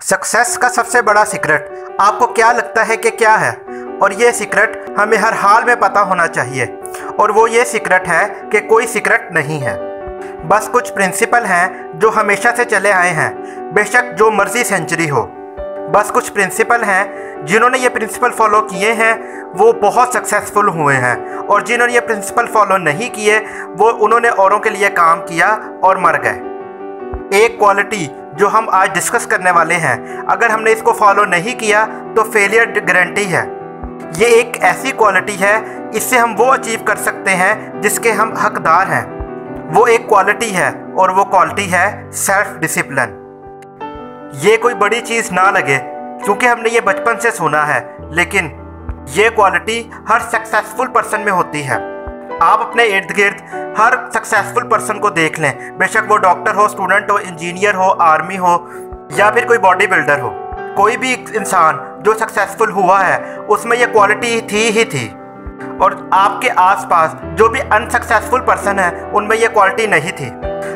Success का सबसे बड़ा सीक्रेट आपको क्या लगता है कि क्या है? और ये सीक्रेट हमें हर हाल में पता होना चाहिए। और वो ये सीक्रेट है कि कोई सीक्रेट नहीं है। बस कुछ प्रिंसिपल हैं जो हमेशा से चले आए हैं। बेशक जो मर्ज़ी सेंचुरी हो। बस कुछ प्रिंसिपल हैं जिन्होंने ये प्रिंसिपल फॉलो किए हैं, वो बहुत सक्सेसफुल हुए हैं। और जिन्होंने ये प्रिंसिपल फॉलो नहीं किए, वो उन्होंने औरों के लिए काम किया और मर गए। एक क्वालिटी जो हम आज डिस्कस करने वाले हैं। अगर हमने इसको फॉलो नहीं किया तो फेलियर गारंटी है। ये एक ऐसी क्वालिटी है, इससे हम वो अचीव कर सकते हैं, जिसके हम हकदार हैं। वो एक क्वालिटी है, और वो क्वालिटी है सेल्फ डिसिप्लिन ये कोई बड़ी चीज़ ना लगे, क्योंकि हमने ये बचपन से सुना है, लेकिन ये क्वालिटी हर सक्सेसफुल पर्सन में होती है। आप अपने इर्द गिर्द हर सक्सेसफुल पर्सन को देख लें। बेशक वो डॉक्टर हो स्टूडेंट हो इंजीनियर हो आर्मी हो, या फिर कोई बॉडी बिल्डर हो। कोई भी इंसान जो सक्सेसफुल हुआ है, उसमें ये क्वालिटी थी ही थी। और आपके आसपास जो भी अनसक्सेसफुल पर्सन है, उनमें ये क्वालिटी नहीं थी।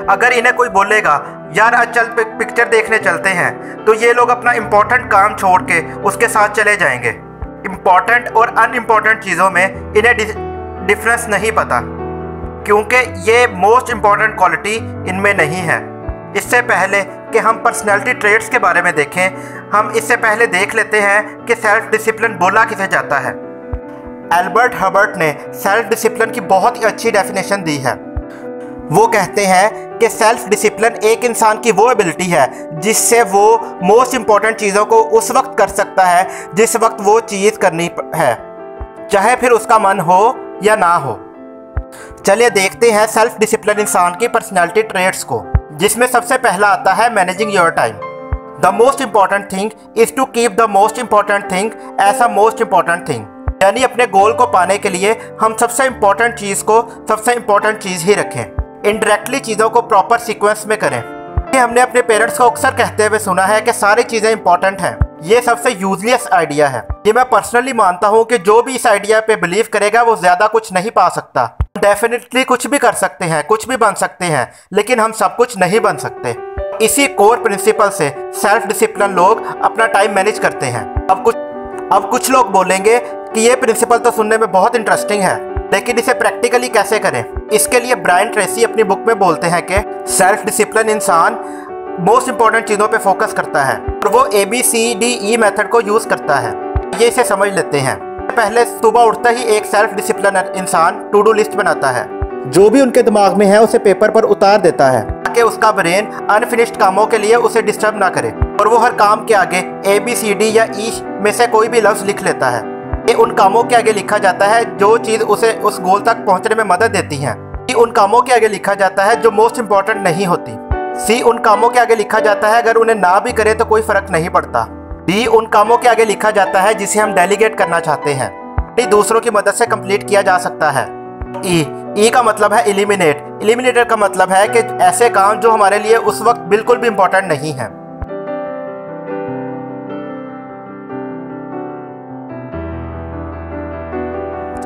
अगर इन्हें कोई बोलेगा, यार, आज चल पिक्चर देखने चलते हैं तो ये लोग अपना इम्पोर्टेंट काम छोड़ के उसके साथ चले जाएँगे। इंपॉर्टेंट और अनइम्पॉर्टेंट चीज़ों में इन्हें डिफरेंस नहीं पता, क्योंकि ये मोस्ट इंपॉर्टेंट क्वालिटी इनमें नहीं है। इससे पहले कि हम पर्सनैलिटी ट्रेड्स के बारे में देखें, हम इससे पहले देख लेते हैं कि सेल्फ डिसिप्लिन बोला किसे जाता है। एल्बर्ट हर्बर्ट ने सेल्फ डिसिप्लिन की बहुत ही अच्छी डेफिनेशन दी है। वो कहते हैं कि सेल्फ डिसिप्लिन एक इंसान की वो एबिलिटी है जिससे वो मोस्ट इंपॉर्टेंट चीज़ों को उस वक्त कर सकता है, जिस वक्त वो चीज़ करनी है। चाहे फिर उसका मन हो या ना हो। चलिए देखते हैं सेल्फ डिसिप्लिन इंसान की पर्सनैलिटी ट्रेड्स को, जिसमें सबसे पहला आता है managing your time the most important thing is to keep the most important thing as a most important thing यानी अपने गोल को पाने के लिए हम सबसे इंपॉर्टेंट चीज़ को सबसे इंपॉर्टेंट चीज़ ही रखें। इनडायरेक्टली चीज़ों को प्रॉपर सीक्वेंस में करें। हमने अपने पेरेंट्स को अक्सर कहते हुए सुना है कि सारी चीज़ें इंपॉर्टेंट हैं। ये सबसे यूजलेस आइडिया है। ये मैं पर्सनली मानता हूँ कि जो भी इस आइडिया पे बिलीव करेगा, वो ज़्यादा कुछ नहीं पा सकता। डेफिनेटली कुछ भी कर सकते हैं, कुछ भी बन सकते हैं, लेकिन हम सब कुछ नहीं बन सकते। इसी कोर प्रिंसिपल से सेल्फ डिसिप्लिन लोग अपना टाइम मैनेज करते हैं। अब कुछ अब कुछ लोग बोलेंगे कि ये प्रिंसिपल तो सुनने में बहुत इंटरेस्टिंग है, लेकिन इसे प्रैक्टिकली कैसे करें? इसके लिए ब्रायन ट्रेसी अपनी बुक में बोलते हैं कि सेल्फ डिसिप्लिन इंसान मोस्ट इंपॉर्टेंट चीज़ों पे फोकस करता है। और वो A B C D E method को यूज़ करता है। ये इसे समझ लेते हैं। पहले सुबह उठता ही एक सेल्फ डिसिप्लिन इंसान टू डू लिस्ट बनाता है। जो भी उनके दिमाग में है, उसे पेपर पर उतार देता है, ताकि उसका ब्रेन अनफिनिश्ड कामों के लिए उसे डिस्टर्ब ना करे। और वो हर काम के आगे ए बी सी डी या ई में से कोई भी लफ्ज़ लिख लेता है। ये उन कामों के आगे लिखा जाता है, जो चीज़ उसे उस गोल तक पहुँचने में मदद देती हैं। उन कामों के आगे लिखा जाता है, जो मोस्ट इंपॉर्टेंट नहीं होती। सी, उन कामों के आगे लिखा जाता है, अगर उन्हें ना भी करे तो कोई फ़र्क नहीं पड़ता। डी, उन कामों के आगे लिखा जाता है जिसे हम डेलीगेट करना चाहते हैं। डी, दूसरों की मदद से कंप्लीट किया जा सकता है। ई ई का मतलब है इलिमिनेट इलिमिनेटर का मतलब है कि ऐसे काम जो हमारे लिए उस वक्त बिल्कुल भी इम्पोर्टेंट नहीं है।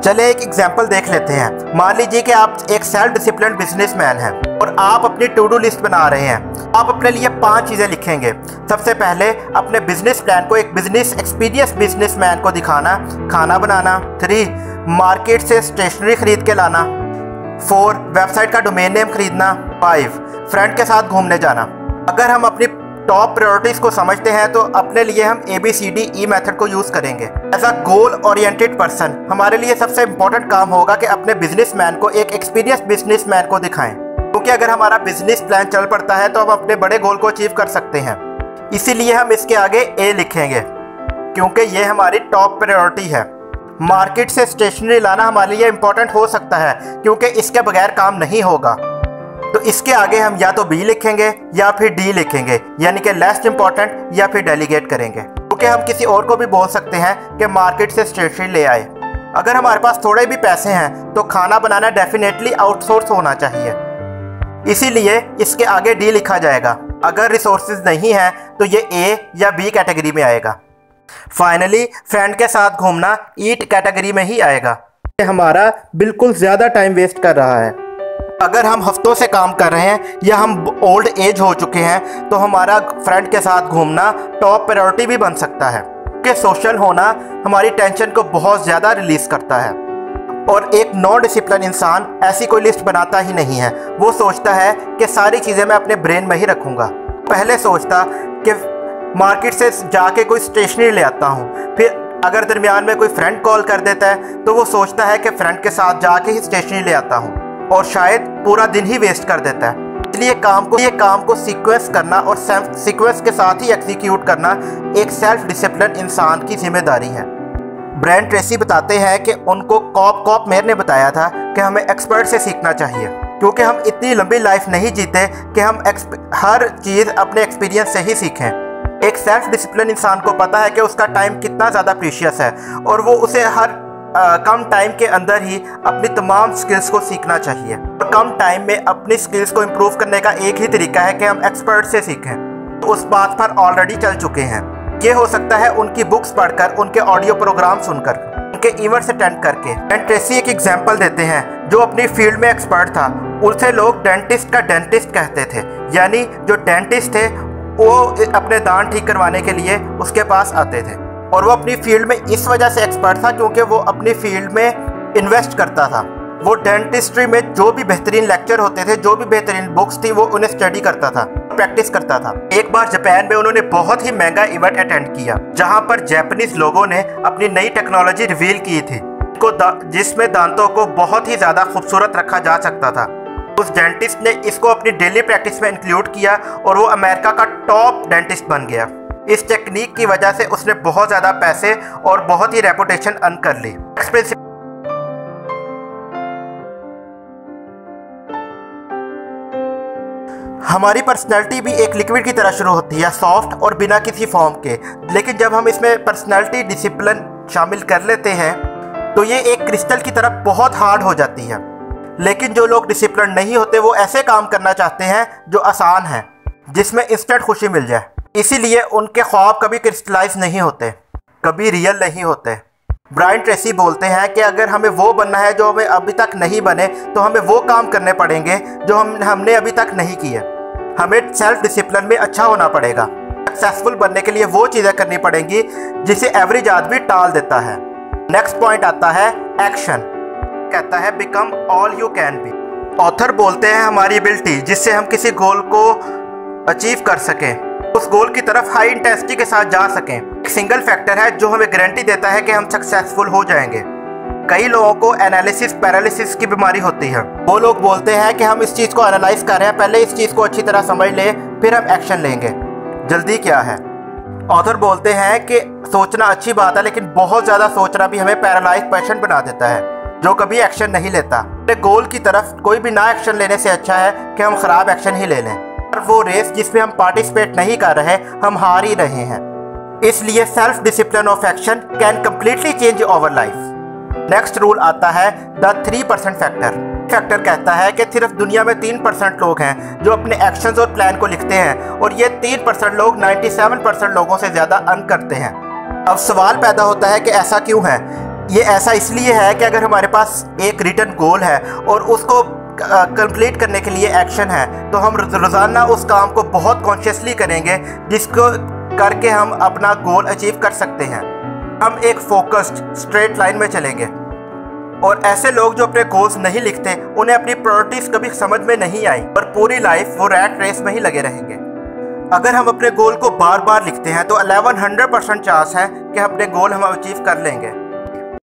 चले एक एग्ज़ाम्पल देख लेते हैं। मान लीजिए कि आप एक सेल्फ डिसिप्लिन बिजनेसमैन हैं और आप अपनी टू डू लिस्ट बना रहे हैं। आप अपने लिए पाँच चीज़ें लिखेंगे। सबसे पहले अपने बिज़नेस प्लान को एक बिज़नेस एक्सपीरियंस बिजनेसमैन को दिखाना। खाना बनाना। थ्री मार्केट से स्टेशनरी खरीद के लाना। फोर वेबसाइट का डोमेन नेम खरीदना। फाइव फ्रेंड के साथ घूमने जाना। अगर हम अपनी टॉप प्रायोरिटीज को समझते हैं तो अपने लिए हम A B C D E method को यूज़ करेंगे। As a goal oriented person हमारे लिए सबसे इंपॉर्टेंट काम होगा कि अपने बिजनेसमैन को एक एक्सपीरियंस बिजनेसमैन को दिखाएँ। क्योंकि अगर हमारा बिज़नेस प्लान चल पड़ता है तो हम अपने बड़े गोल को अचीव कर सकते हैं। इसीलिए हम इसके आगे ए लिखेंगे, क्योंकि ये हमारी टॉप प्रायोरिटी है। मार्केट से स्टेशनरी लाना हमारे लिए इम्पोर्टेंट हो सकता है, क्योंकि इसके बगैर काम नहीं होगा। तो इसके आगे हम या तो बी लिखेंगे या फिर डी लिखेंगे, यानी कि लेस्ट इंपॉर्टेंट या फिर डेलीगेट करेंगे। क्योंकि हम किसी और को भी बोल सकते हैं कि मार्केट से स्टेशनरी ले आए। अगर हमारे पास थोड़े भी पैसे हैं तो खाना बनाना डेफिनेटली आउटसोर्स होना चाहिए। इसीलिए इसके आगे डी लिखा जाएगा। अगर रिसोर्सेज नहीं हैं तो ये ए या बी कैटेगरी में आएगा। फाइनली फ्रेंड के साथ घूमना ईट कैटेगरी में ही आएगा। हमारा बिल्कुल ज़्यादा टाइम वेस्ट कर रहा है। अगर हम हफ्तों से काम कर रहे हैं या हम ओल्ड एज हो चुके हैं तो हमारा फ्रेंड के साथ घूमना टॉप प्रायोरिटी भी बन सकता है। कि सोशल होना हमारी टेंशन को बहुत ज़्यादा रिलीज़ करता है। और एक नॉन डिसिप्लिन इंसान ऐसी कोई लिस्ट बनाता ही नहीं है। वो सोचता है कि सारी चीज़ें मैं अपने ब्रेन में ही रखूँगा। पहले सोचता कि मार्केट से जाके कोई स्टेशनरी ले आता हूँ। फिर अगर दरमियान में कोई फ्रेंड कॉल कर देता है तो वो सोचता है कि फ्रेंड के साथ जाके ही स्टेशनरी ले आता हूँ। और शायद पूरा दिन ही वेस्ट कर देता है। इसलिए काम को, ये काम को सीक्वेंस करना और सीक्वेंस के साथ ही एग्जीक्यूट करना एक सेल्फ डिसिप्लिन इंसान की ज़िम्मेदारी है। ब्रैंड ट्रेसी बताते हैं कि उनको कॉप कॉप मेयर ने बताया था कि हमें एक्सपर्ट से सीखना चाहिए, क्योंकि हम इतनी लंबी लाइफ नहीं जीते कि हम हर चीज़ अपने एक्सपीरियंस से ही सीखें। एक सेल्फ डिसिप्लिन इंसान को पता है कि उसका टाइम कितना ज़्यादा प्रीशियस है और वो उसे हर कम टाइम के अंदर ही अपनी तमाम स्किल्स को सीखना चाहिए। और कम टाइम में अपनी स्किल्स को इम्प्रूव करने का एक ही तरीका है कि हम एक्सपर्ट से सीखें। तो उस बात पर ऑलरेडी चल चुके हैं। ये हो सकता है उनकी बुक्स पढ़कर, उनके ऑडियो प्रोग्राम सुनकर, उनके इवेंट्स अटेंड करके। एंड ट्रेसी एक एग्ज़ाम्पल देते हैं, जो अपनी फ़ील्ड में एक्सपर्ट था। उसे लोग डेंटिस्ट का डेंटिस्ट कहते थे। यानी जो डेंटिस्ट थे, वो अपने दांत ठीक करवाने के लिए उसके पास आते थे। और वो अपनी फ़ील्ड में इस वजह से एक्सपर्ट था क्योंकि वो अपनी फ़ील्ड में इन्वेस्ट करता था। वो डेंटिस्ट्री में जो भी बेहतरीन लेक्चर होते थे, जो भी बेहतरीन बुक्स थी, वो उन्हें स्टडी करता था प्रैक्टिस करता था। एक बार जापान में उन्होंने बहुत ही महँगा इवेंट अटेंड किया, जहाँ पर जापानीज लोगों ने अपनी नई टेक्नोलॉजी रिवील की थी जिसमें दांतों को बहुत ही ज़्यादा खूबसूरत रखा जा सकता था। उस डेंटिस्ट ने इसको अपनी डेली प्रैक्टिस में इंक्लूड किया और वो अमेरिका का टॉप डेंटिस्ट बन गया। इस टेक्निक की वजह से उसने बहुत ज़्यादा पैसे और बहुत ही रेपुटेशन अर्न कर ली। हमारी पर्सनैलिटी भी एक लिक्विड की तरह शुरू होती है सॉफ्ट और बिना किसी फॉर्म के। लेकिन जब हम इसमें पर्सनैलिटी डिसिप्लिन शामिल कर लेते हैं तो ये एक क्रिस्टल की तरह बहुत हार्ड हो जाती है। लेकिन जो लोग डिसिप्लिन नहीं होते, वो ऐसे काम करना चाहते हैं जो आसान है, जिसमें इंस्टेंट खुशी मिल जाए। इसीलिए उनके ख्वाब कभी क्रिस्टलाइज नहीं होते, कभी रियल नहीं होते। ब्राइन ट्रेसी बोलते हैं कि अगर हमें वो बनना है जो हमें अभी तक नहीं बने तो हमें वो काम करने पड़ेंगे जो हम, हमने अभी तक नहीं किए। हमें सेल्फ डिसिप्लिन में अच्छा होना पड़ेगा। सक्सेसफुल बनने के लिए वो चीज़ें करनी पड़ेंगी जिसे एवरेज आदमी टाल देता है। नेक्स्ट पॉइंट आता है एक्शन कहता है become all you can be author बोलते हैं हमारी एबिलिटी जिससे हम किसी गोल को अचीव कर सकें। उस गोल की तरफ़ हाई इंटेंसिटी के साथ जा सकें। एक सिंगल फैक्टर है जो हमें गारंटी देता है कि हम सक्सेसफुल हो जाएँगे। कई लोगों को एनालिसिस पैरालिसिस की बीमारी होती है। वो लोग बोलते हैं कि हम इस चीज़ को एनालाइज कर रहे हैं, पहले इस चीज़ को अच्छी तरह समझ लें, फिर हम एक्शन लेंगे। जल्दी क्या है? ऑथर बोलते हैं कि सोचना अच्छी बात है, लेकिन बहुत ज़्यादा सोचना भी हमें पैरालाइज पेशेंट बना देता है, जो कभी एक्शन नहीं लेता। गोल की तरफ़ कोई भी ना एक्शन लेने से अच्छा है कि हम खराब एक्शन ही ले लें। और वो रेस जिसमें हम पार्टिसिपेट नहीं कर रहे, हम हार ही रहे हैं। इसलिए self discipline of action can completely change over life next rule आता है the three percent factor factor कहता है कि सिर्फ़ दुनिया में तीन परसेंट लोग हैं जो अपने एक्शंस और प्लान को लिखते हैं और ये तीन परसेंट लोग 97 परसेंट लोगों से ज़्यादा अर्न करते हैं। अब सवाल पैदा होता है कि ऐसा क्यों है? ये ऐसा इसलिए है कि अगर हमारे पास एक रिटर्न गोल है और उसको कंप्लीट करने के लिए एक्शन है। तो हम रोज़ाना उस काम को बहुत कॉन्शियसली करेंगे, जिसको करके हम अपना गोल अचीव कर सकते हैं। हम एक फोकस्ड स्ट्रेट लाइन में चलेंगे। और ऐसे लोग जो अपने गोल्स नहीं लिखते, उन्हें अपनी प्रायोरिटीज़ कभी समझ में नहीं आई और पूरी लाइफ वो रैट रेस में ही लगे रहेंगे। अगर हम अपने गोल को बार बार लिखते हैं तो 1100 परसेंट चांस है कि अपने गोल हम अचीव कर लेंगे।